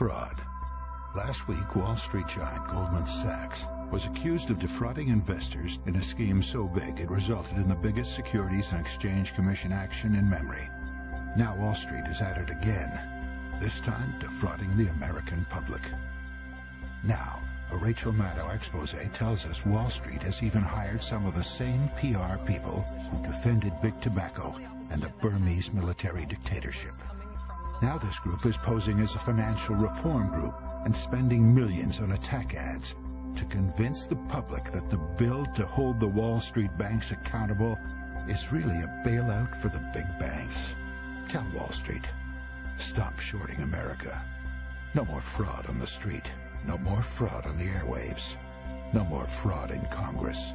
fraud. Last week, Wall Street giant Goldman Sachs was accused of defrauding investors in a scheme so big it resulted in the biggest Securities and Exchange Commission action in memory. Now Wall Street is at it again, this time defrauding the American public. Now, a Rachel Maddow expose tells us Wall Street has even hired some of the same PR people who defended big tobacco and the Burmese military dictatorship. Now this group is posing as a financial reform group and spending millions on attack ads to convince the public that the bill to hold the Wall Street banks accountable is really a bailout for the big banks. Tell Wall Street, stop shorting America. No more fraud on the street. No more fraud on the airwaves. No more fraud in Congress.